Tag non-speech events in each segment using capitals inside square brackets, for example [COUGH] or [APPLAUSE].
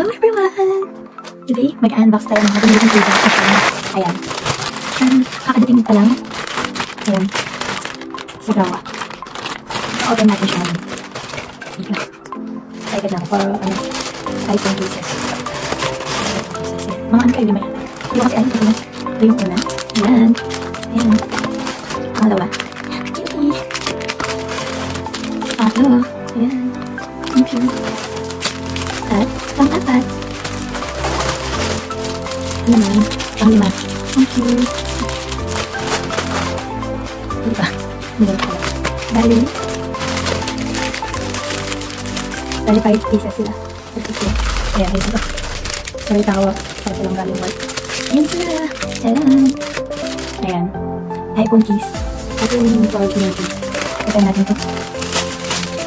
Today, mag-unbox tayo ng mga ng pizza sa Shane. Ayan. Um, kakadating pa lang. Ayan. Sa gawa. Open natin siya. Dito. Excited lang for, ano, iPhone cases. Mga ano kayo naman yan. Ito kasi ano, ito na. Ito yung una. Ayan. Ayan. Pangalawa. Cutie. Pangatlo. Ayan. Ang cute. Ano naman? Pang-lima. Ang cute. Diba? Hindi ko Bali. Bali, five pieces sila. Ito Ayan, ito. So, may tawag. Para silang galing work. Ayan sila. Tadaan. Ayan. iPhone keys. Ito yung original keys. Ito natin ito.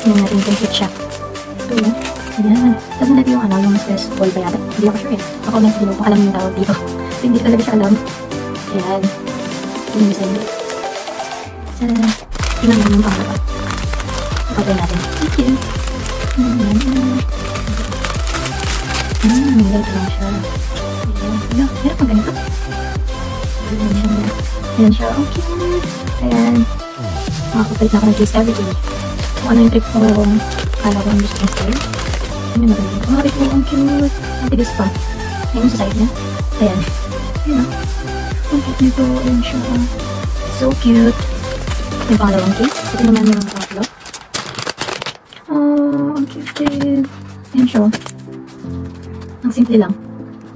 Tingnan natin kung fit. Ito yun. Ayan. Tapos natin yung ano, yung stress ball ba yata? Hindi ako sure eh. Ako lang hindi ko alam yung tawag dito. So, [LAUGHS] hindi talaga siya alam. Ayan. Mo sa inyo. Tadaan. Tingnan mo yung pangalawa. Ipatay natin. Thank you. Ayan. Hmm, ganito lang siya. Ayan. Ayan. Meron pang ganito. Ayan siya. Ayan siya. Cute. Ayan. Makakapalit na ako ng case everyday. Kung ano yung trip ko, kala ko ang gusto kong style. Ano na? Mga trip ko, ang cute. Ang tigas pa. Ayun sa side niya. Ayan. Ayan o. Ang cute nito. Ayan siya. So cute. Yung pangalawang case. Ito naman yung pangatlo. Oh, ang cute din. Ayan siya. Ang simple lang.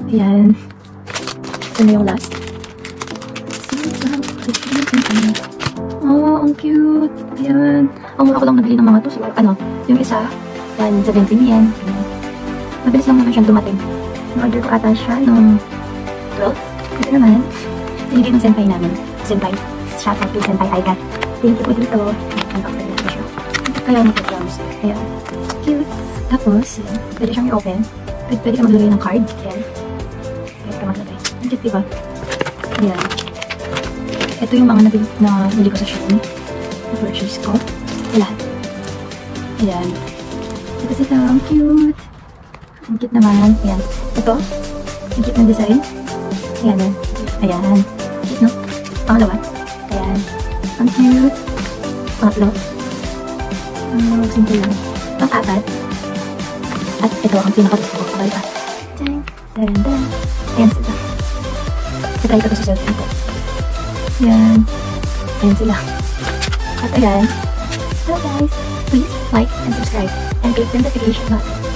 Ayan. Ito na yung last. Oh, ang cute. Ayan. Ang mura ko lang nabili ng mga to. Siguro, ano, yung isa, 170 yen. Mabilis lang naman siyang dumating. Na-order ko ata siya nung 12. Ito naman, binigay ng senpai namin. Senpai. Shout out to Senpai Aika. Thank you po dito. Ang box na siya. Kaya nag-close. Ayan. Cute. Tapos, pwede siyang i-open. Pwede, pwede ka maglagay ng card. Ayan. Pwede ka maglagay. Ang cute, diba? Ayan. Ito yung mga nabili, na ko sa Shein. Na-purchase ko. Lahat. Ayan. Tapos ito, ang cute. Ang cute naman. Ayan. Ito. Ang cute ng design. Ayan. Ayan. Cute, no? Pangalawa. Ayan. Ang cute. Pangatlo. Ang simple lang. Pang-apat. At ito ang pinaka-gusto ko. Kabay pa. Tang. Taranda. Ayan sila. Natry ko ito sa cellphone ko. Ayan. Ayan sila. At ayan. Hello guys. Please like and subscribe and click the notification button